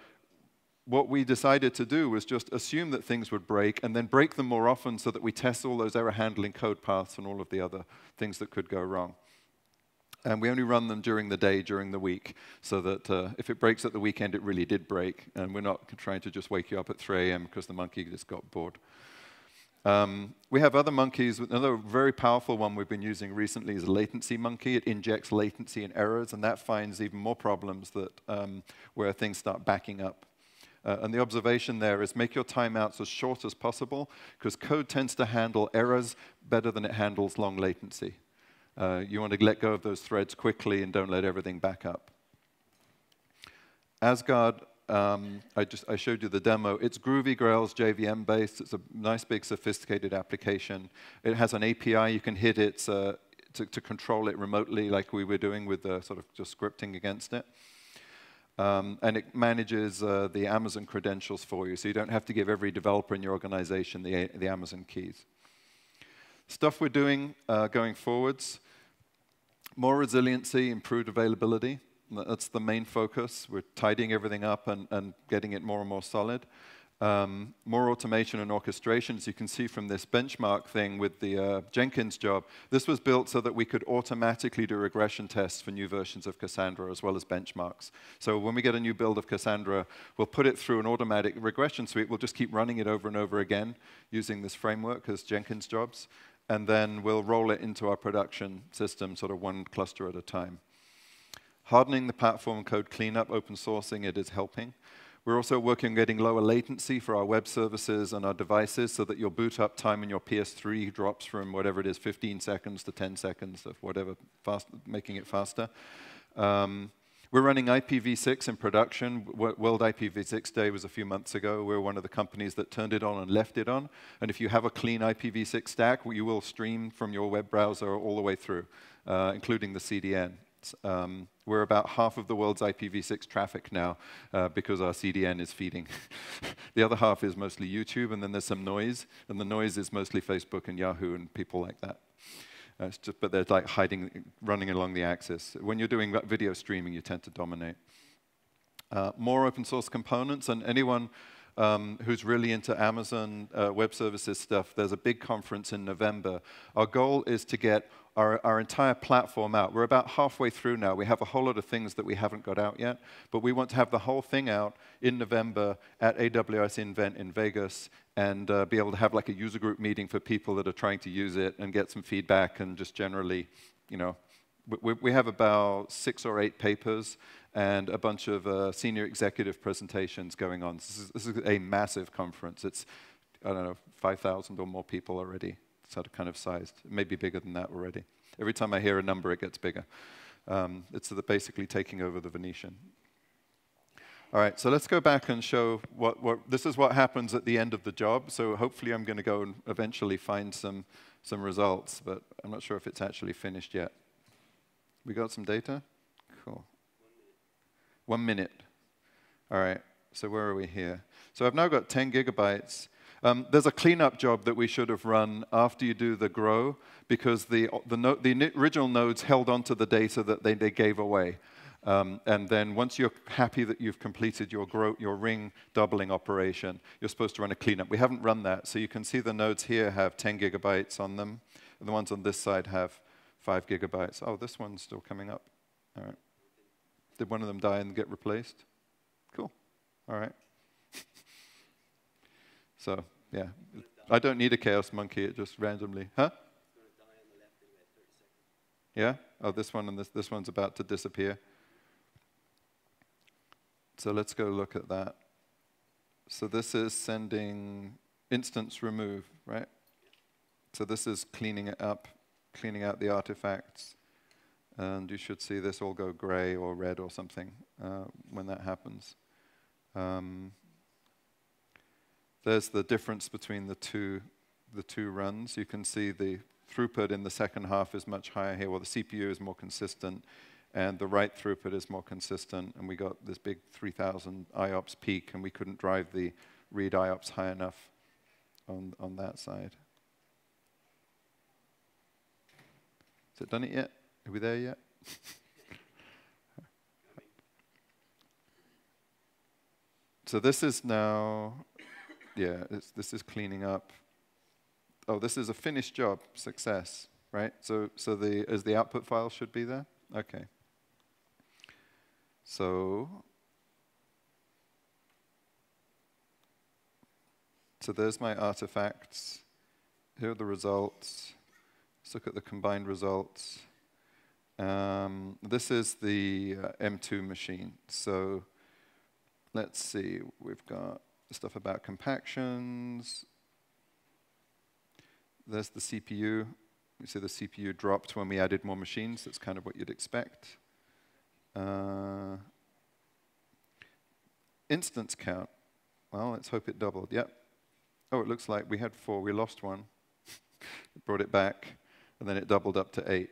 what we decided to do was just assume that things would break and then break them more often so that we test all those error handling code paths and all of the other things that could go wrong. And we only run them during the day, during the week, so that uh, if it breaks at the weekend, it really did break. And we're not trying to just wake you up at 3 a.m. because the monkey just got bored. Um, we have other monkeys. Another very powerful one we've been using recently is a latency monkey. It injects latency and errors, and that finds even more problems that, um, where things start backing up. Uh, and the observation there is make your timeouts as short as possible, because code tends to handle errors better than it handles long latency. Uh, you want to let go of those threads quickly and don't let everything back up. Asgard um, I just I showed you the demo. It's Groovy Grails JVM based. It's a nice big sophisticated application. It has an API you can hit it uh, to, to, control it remotely, like we were doing with the sort of just scripting against it. Um, and it manages uh, the Amazon credentials for you, so you don't have to give every developer in your organization the, the Amazon keys. Stuff we're doing uh, going forwards, more resiliency, improved availability. That's the main focus. We're tidying everything up and, and getting it more and more solid. um, more automation and orchestration, as you can see from this benchmark thing with the uh, Jenkins job. This was built so that we could automatically do regression tests for new versions of Cassandra as well as benchmarks. So when we get a new build of Cassandra, we'll put it through an automatic regression suite. We'll just keep running it over and over again using this framework as Jenkins jobs. And then we'll roll it into our production system, sort of one cluster at a time. Hardening the platform code cleanup, open sourcing it is helping. We're also working on getting lower latency for our web services and our devices so that your boot up time in your PS3 drops from whatever it is, 15 seconds to 10 seconds of whatever, fast, making it faster. Um, we're running IPv6 in production. World IPv6 Day was a few months ago. We're one of the companies that turned it on and left it on. And if you have a clean IPv6 stack, you will stream from your web browser all the way through, uh, including the CDN. Um, we're about half of the world's IPv6 traffic now uh, because our CDN is feeding. [laughs] the other half is mostly YouTube, and then there's some noise, and the noise is mostly Facebook and Yahoo and people like that. Uh, just, but they're like hiding, running along the axis. When you're doing video streaming, you tend to dominate. Uh, more open source components, and anyone um, who's really into Amazon uh, Web Services stuff, there's a big conference in November. Our goal is to get our, our entire platform out. We're about halfway through now. We have a whole lot of things that we haven't got out yet, but we want to have the whole thing out in November at AWS InVent in Vegas and uh, be able to have like a user group meeting for people that are trying to use it and get some feedback and just generally, you know, we, we have about six or eight papers and a bunch of uh, senior executive presentations going on. This is, this is, a massive conference. It's, I don't know, 5,000 or more people already, sort of kind of sized. Maybe bigger than that already. Every time I hear a number, it gets bigger. Um, it's basically taking over the Venetian. All right, so let's go back and show what, what, this is what happens at the end of the job. So hopefully I'm going to go and eventually find some, some results, but I'm not sure if it's actually finished yet. We got some data? Cool. One minute. All right, so where are we here? So I've now got 10 gigabytes. Um, there's a cleanup job that we should have run after you do the grow because the, the, no the original nodes held onto the data that they, they gave away. Um, and then once you're happy that you've completed your, grow, your ring doubling operation, you're supposed to run a cleanup. We haven't run that, so you can see the nodes here have 10 gigabytes on them, and the ones on this side have 5 gigabytes. Oh, this one's still coming up. All right. Did one of them die and get replaced? Cool. All right. [laughs] so, yeah. I don't need a chaos monkey, it just randomly. Huh? Yeah? Oh, this one and this, this one's about to disappear. So let's go look at that. So this is sending instance remove, right? So this is cleaning it up, cleaning out the artifacts. And you should see this all go gray or red or something uh, when that happens. Um, there's the difference between the two, the two runs. You can see the throughput in the second half is much higher here, Well, the CPU is more consistent, and the write throughput is more consistent, and we got this big 3,000 IOPS peak, and we couldn't drive the read IOPS high enough on, on that side. Is it done it yet? Are we there yet? [laughs] so this is now, yeah, this is cleaning up. Oh, this is a finished job, success, right? So, so the, as the output file should be there? Okay. So, so there's my artifacts. Here are the results. Let's look at the combined results. Um, this is the uh, M2 machine. So let's see, we've got stuff about compactions. There's the CPU. You see the CPU dropped when we added more machines. That's kind of what you'd expect. Uh, instance count. Well, let's hope it doubled. Yep. Oh, it looks like we had four. We lost one. [laughs] brought it back, and then it doubled up to eight.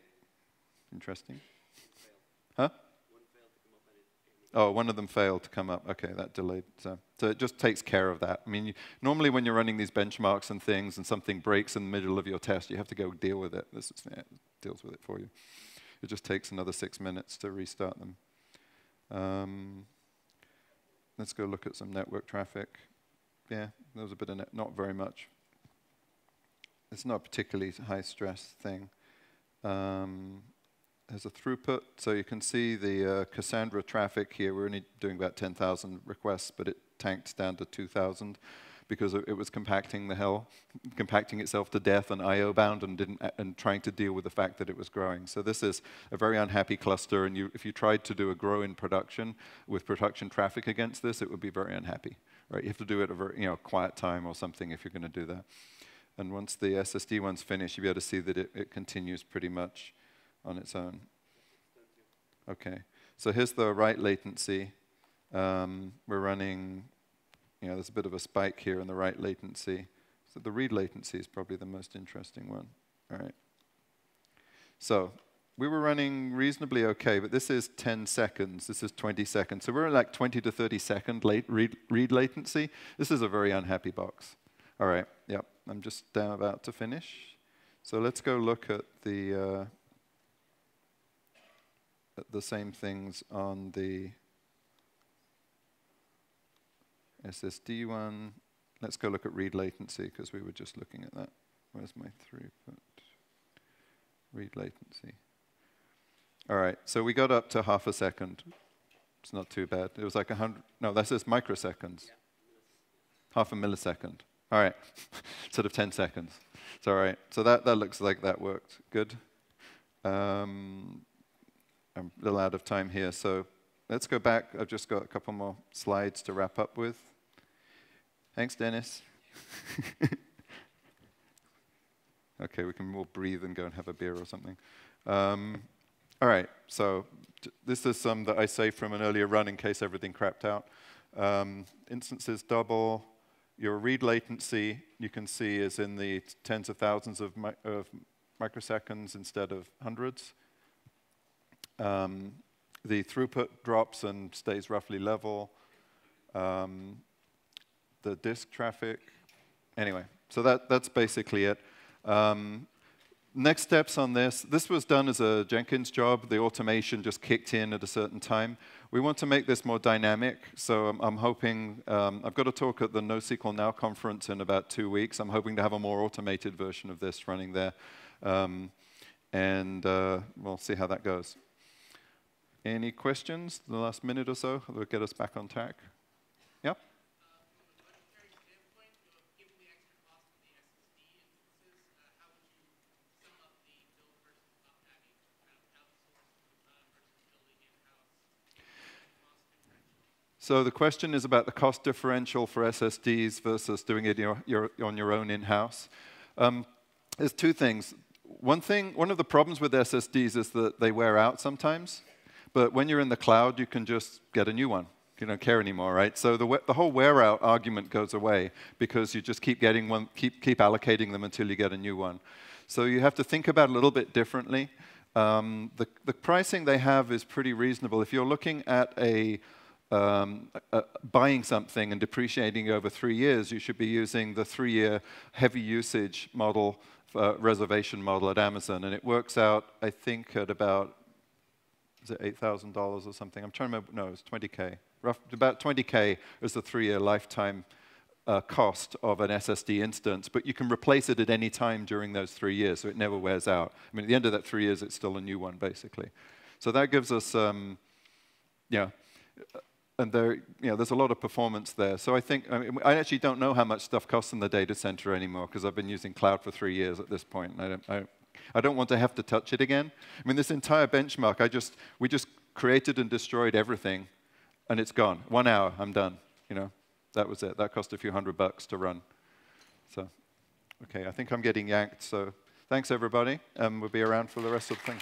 Interesting. Huh? Oh, one of them failed to come up. Okay, that delayed. So, so it just takes care of that. I mean, you, normally when you're running these benchmarks and things and something breaks in the middle of your test, you have to go deal with it. This is, yeah, deals with it for you. It just takes another six minutes to restart them. Um, let's go look at some network traffic. yeah, there was a bit of net, not very much. It's not a particularly high stress thing. Um, there's a throughput, so you can see the uh, Cassandra traffic here. We're only doing about 10,000 requests, but it tanked down to 2,000 because it was compacting the hell, compacting itself to death and I/O bound, and didn't and trying to deal with the fact that it was growing. So this is a very unhappy cluster, and you, if you tried to do a grow in production with production traffic against this, it would be very unhappy. Right? You have to do it at a very you know quiet time or something if you're going to do that. And once the SSD one's finished, you'll be able to see that it, it continues pretty much on its own. Okay, so here's the write latency. Um, we're running, you know, there's a bit of a spike here in the write latency. So the read latency is probably the most interesting one. All right. So we were running reasonably okay, but this is 10 seconds. This is 20 seconds. So we're at like 20 to 30 second late read, read latency. This is a very unhappy box. All right, yep, I'm just uh, about to finish. So let's go look at the uh, the same things on the SSD one. Let's go look at read latency because we were just looking at that. Where's my throughput? Read latency. All right, so we got up to half a second. It's not too bad. It was like a hundred, no, that's just microseconds. Yeah. Half a millisecond. All right, [laughs] instead of 10 seconds. It's all right. So that, that looks like that worked. Good. Um, I'm a little out of time here, so let's go back. I've just got a couple more slides to wrap up with. Thanks, Dennis. [laughs] okay, we can all breathe and go and have a beer or something. Um, all right, so this is some that I saved from an earlier run in case everything crapped out. Um, instances double. Your read latency, you can see, is in the tens of thousands of, mi of microseconds instead of hundreds. Um, the throughput drops and stays roughly level. Um, the disk traffic, anyway, so that, that's basically it. Um, next steps on this, this was done as a Jenkins job. The automation just kicked in at a certain time. We want to make this more dynamic, so I'm, I'm hoping, um, I've got a talk at the NoSQL Now conference in about two weeks. I'm hoping to have a more automated version of this running there. Um, and uh, we'll see how that goes. Any questions the last minute or so that will get us back on track? Yep. So the question is about the cost differential for SSDs versus doing it your, your, on your own in-house. Um, there's two things. One thing, one of the problems with SSDs is that they wear out sometimes. But when you're in the cloud, you can just get a new one. You don't care anymore, right? So the, the whole wear out argument goes away because you just keep getting one, keep, keep allocating them until you get a new one. So you have to think about it a little bit differently. Um, the, the pricing they have is pretty reasonable. If you're looking at a um, uh, buying something and depreciating over three years, you should be using the three-year heavy usage model, uh, reservation model at Amazon, and it works out, I think, at about is it $8,000 or something? I'm trying to remember, no, it's 20K. Rough, about 20K is the three-year lifetime uh, cost of an SSD instance, but you can replace it at any time during those three years, so it never wears out. I mean, at the end of that three years, it's still a new one, basically. So that gives us, um, yeah, and there, you know, there's a lot of performance there. So I think, I, mean, I actually don't know how much stuff costs in the data center anymore because I've been using cloud for three years at this point. I don't, I I don't want to have to touch it again. I mean, this entire benchmark, I just, we just created and destroyed everything, and it's gone. One hour, I'm done. You know, that was it. That cost a few hundred bucks to run. So, okay, I think I'm getting yanked. So, thanks everybody, and we'll be around for the rest of the thing.